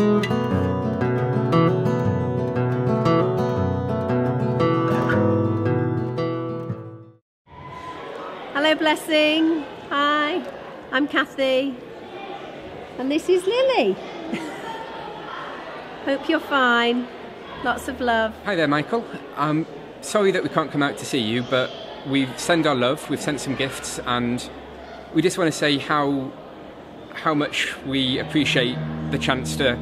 Hello, Blessing. Hi, I'm Kathy. And this is Lily. Hope you're fine. Lots of love. Hi there, Michael. I'm sorry that we can't come out to see you, but we send our love. We've sent some gifts, and we just want to say how how much we appreciate the chance to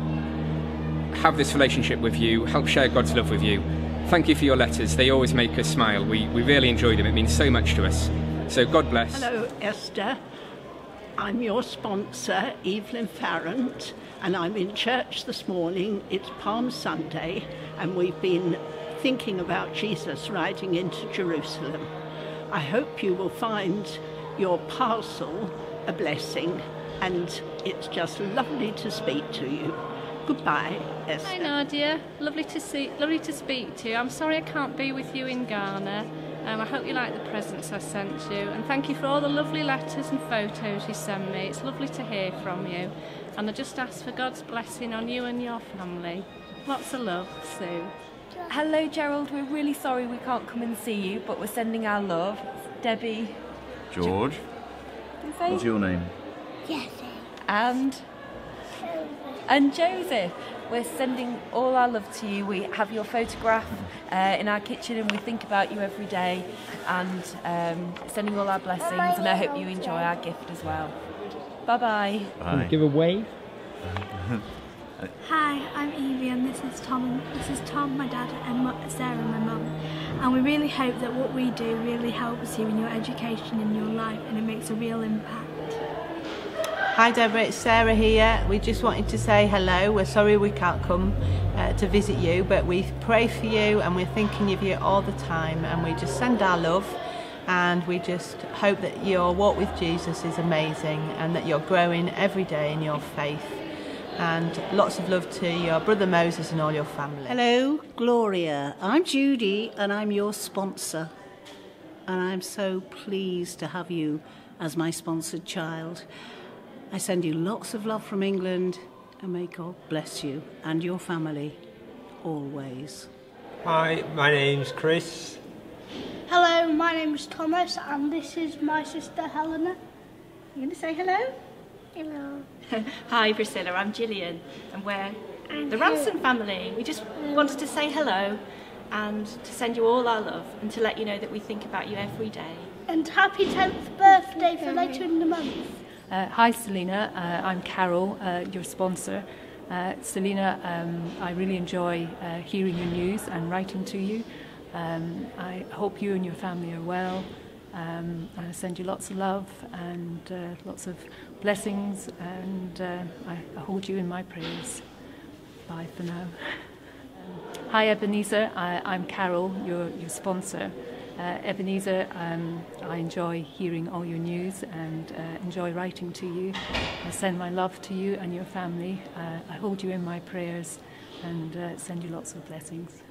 have this relationship with you, help share God's love with you. Thank you for your letters. They always make us smile. We, we really enjoy them. It means so much to us. So God bless. Hello, Esther. I'm your sponsor, Evelyn Farrant, and I'm in church this morning. It's Palm Sunday, and we've been thinking about Jesus riding into Jerusalem. I hope you will find your parcel a blessing, and it's just lovely to speak to you. Goodbye, Esther. Hi Nadia, lovely to see, lovely to speak to you. I'm sorry I can't be with you in Ghana. Um, I hope you like the presents I sent you, and thank you for all the lovely letters and photos you send me. It's lovely to hear from you, and I just ask for God's blessing on you and your family. Lots of love, Sue. Hello, Gerald. We're really sorry we can't come and see you, but we're sending our love. Debbie. George. What's your name? And. And Joseph. We're sending all our love to you. We have your photograph uh, in our kitchen and we think about you every day and um, sending all our blessings. And I hope you enjoy our gift as well. Bye bye. Bye. Give a wave. Hi, I'm Evie and this is Tom. This is Tom, my dad, and my, Sara, my mum. And we really hope that what we do really helps you in your education and your life, and it makes a real impact. Hi Debora, it's Sara here. We just wanted to say hello. We're sorry we can't come uh, to visit you, but we pray for you and we're thinking of you all the time. And we just send our love and we just hope that your walk with Jesus is amazing and that you're growing every day in your faith. And lots of love to your brother Moses and all your family. Hello, Gloria. I'm Judy and I'm your sponsor. And I'm so pleased to have you as my sponsored child. I send you lots of love from England and may God bless you and your family always. Hi, my name's Chris. Hello, my name is Thomas, and this is my sister Helena. You going to say hello? Hello. Hi Priscilla, I'm Gillian and we're the Ranson family. We just mm. wanted to say hello and to send you all our love and to let you know that we think about you every day. And happy 10th birthday for later in the month. Uh, hi, Selina. Uh, I'm Carol, uh, your sponsor. Uh, Selina, um, I really enjoy uh, hearing your news and writing to you. Um, I hope you and your family are well. Um, I send you lots of love and uh, lots of blessings, and I, I hold you in my prayers. Bye for now. Hi, Ebenezer. I, I'm Carol, your, your sponsor. Uh, Ebenezer, um, I enjoy hearing all your news and uh, enjoy writing to you. I send my love to you and your family. Uh, I hold you in my prayers and uh, send you lots of blessings.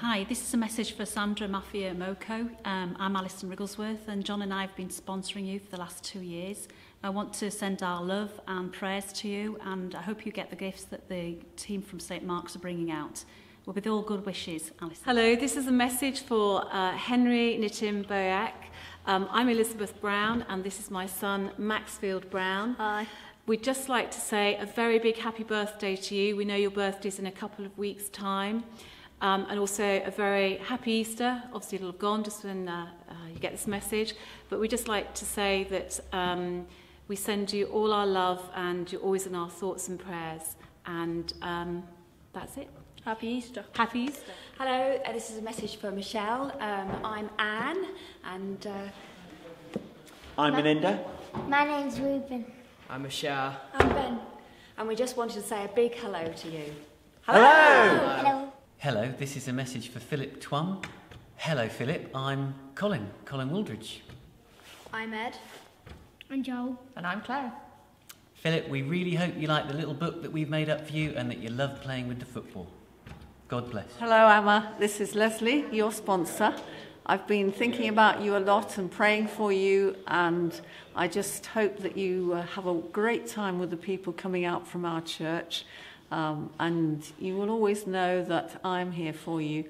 Hi, this is a message for Sandra Mafia Moko. Um, I'm Alison Rigglesworth and John and I have been sponsoring you for the last two years. I want to send our love and prayers to you and I hope you get the gifts that the team from St Mark's are bringing out. Well, with all good wishes, Alison. Hello, this is a message for uh, Henry Ntim Boayke. Um, I'm Elizabeth Brown, and this is my son, Maxfield Brown. Hi. We'd just like to say a very big happy birthday to you. We know your birthday's in a couple of weeks' time. Um, and also a very happy Easter. Obviously, it'll have gone just when uh, uh, you get this message. But we'd just like to say that um, we send you all our love and you're always in our thoughts and prayers. And um, that's it. Happy Easter. Happy Easter. Hello, uh, this is a message for Michelle. Um, I'm Anne, and uh, I'm Moninder. my name's Ruben. I'm Ashar. I'm Ben. And we just wanted to say a big hello to you. Hello. Hello. Hello, this is a message for Philip Twum. Hello, Philip. I'm Colin, Colin Wooldridge. I'm Ed. I'm Joel. And I'm Claire. Philip, we really hope you like the little book that we've made up for you and that you love playing with the football. God bless. Hello, Emma. This is Lesley, your sponsor. I've been thinking about you a lot and praying for you, and I just hope that you uh, have a great time with the people coming out from our church. Um, and you will always know that I'm here for you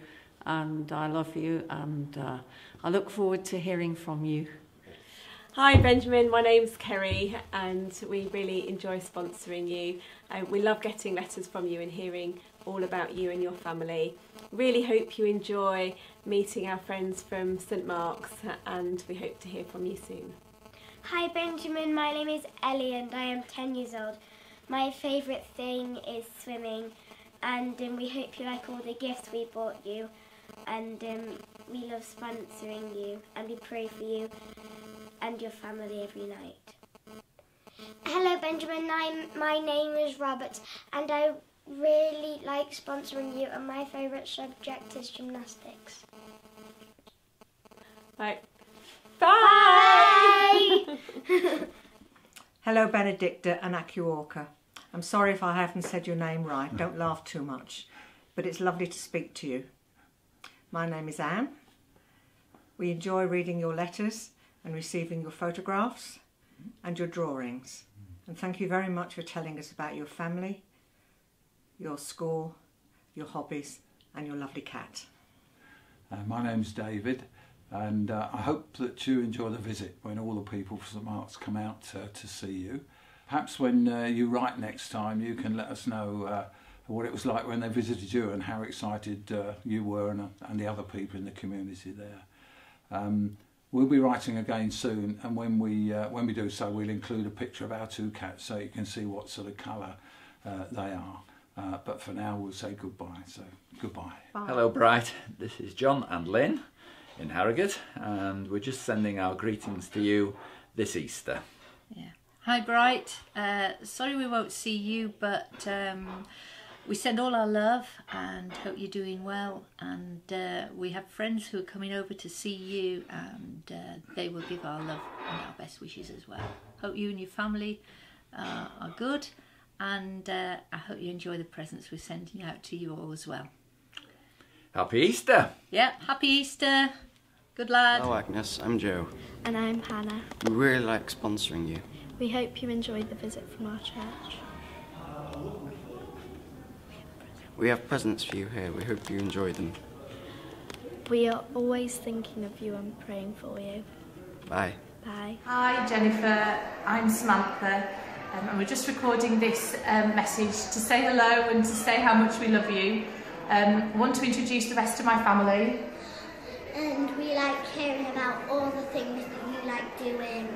and I love you and uh, I look forward to hearing from you. Hi Benjamin, my name's Kerry and we really enjoy sponsoring you. Uh, we love getting letters from you and hearing all about you and your family. Really hope you enjoy meeting our friends from St Mark's and we hope to hear from you soon. Hi Benjamin, my name is Ellie and I am 10 years old. My favourite thing is swimming and um, we hope you like all the gifts we bought you and um, we love sponsoring you and we pray for you and your family every night. Hello Benjamin, I'm, my name is Robert and I really like sponsoring you and my favourite subject is gymnastics. Right. Bye! Hello Benedicta and Akuorkor. I'm sorry if I haven't said your name right, don't laugh too much, but it's lovely to speak to you. My name is Anne. We enjoy reading your letters and receiving your photographs and your drawings. And thank you very much for telling us about your family, your school, your hobbies and your lovely cat. Uh, my name's David and uh, I hope that you enjoy the visit when all the people from St Mark's come out uh, to see you. Perhaps when uh, you write next time you can let us know uh, what it was like when they visited you and how excited uh, you were and, and the other people in the community there. Um, we'll be writing again soon and when we, when we do so we'll include a picture of our two cats so you can see what sort of colour they are. Uh, but for now we'll say goodbye, so goodbye. Bye. Hello Bright, this is John and Lynn in Harrogate and we're just sending our greetings to you this Easter. Yeah. Hi Bright, uh, sorry we won't see you but um, we send all our love and hope you're doing well and uh, we have friends who are coming over to see you and uh, they will give our love and our best wishes as well. Hope you and your family uh, are good and uh, I hope you enjoy the presents we're sending out to you all as well. Happy Easter! Yeah, happy Easter! Good lad. Hello Agnes, I'm Joe. And I'm Hannah. We really like sponsoring you. We hope you enjoyed the visit from our church. We have presents for you here. We hope you enjoy them. We are always thinking of you and praying for you. Bye. Bye. Hi Jennifer, I'm Samantha um, and we're just recording this um, message to say hello and to say how much we love you. Um, I want to introduce the rest of my family. And we like hearing about all the things that you like doing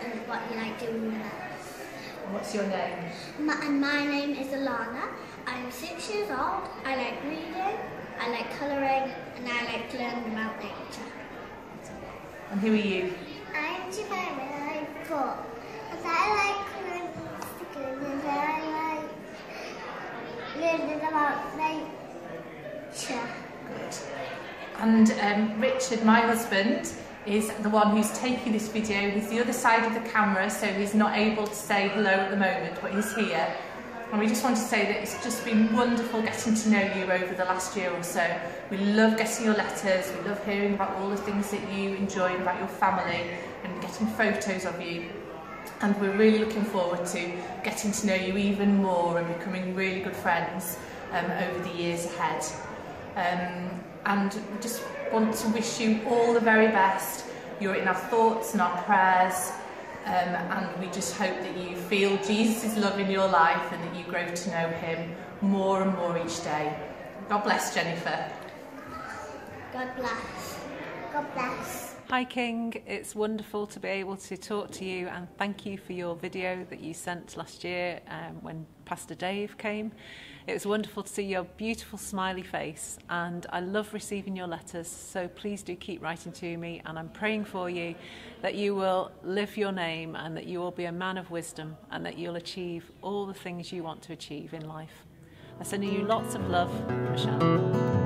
and what you like doing with us. What's your name? My, and my name is Alana. I'm six years old. I like reading, I like colouring, and I like learning about nature. And who are you? I'm Jemima I'm four. And I like learning about nature. Good. And um, Richard, my husband, is the one who's taking this video. He's the other side of the camera, so he's not able to say hello at the moment, but he's here. And we just want to say that it's just been wonderful getting to know you over the last year or so. We love getting your letters, we love hearing about all the things that you enjoy about your family and getting photos of you. And we're really looking forward to getting to know you even more and becoming really good friends um, over the years ahead. Um, and we just want to wish you all the very best. You're in our thoughts and our prayers, um, and we just hope that you feel Jesus' love in your life and that you grow to know him more and more each day. God bless Jennifer. God bless. God bless. Hi King, it's wonderful to be able to talk to you and thank you for your video that you sent last year um, when Pastor Dave came. It was wonderful to see your beautiful smiley face and I love receiving your letters so please do keep writing to me and I'm praying for you that you will live your name and that you will be a man of wisdom and that you'll achieve all the things you want to achieve in life. I'm sending you lots of love, Michelle.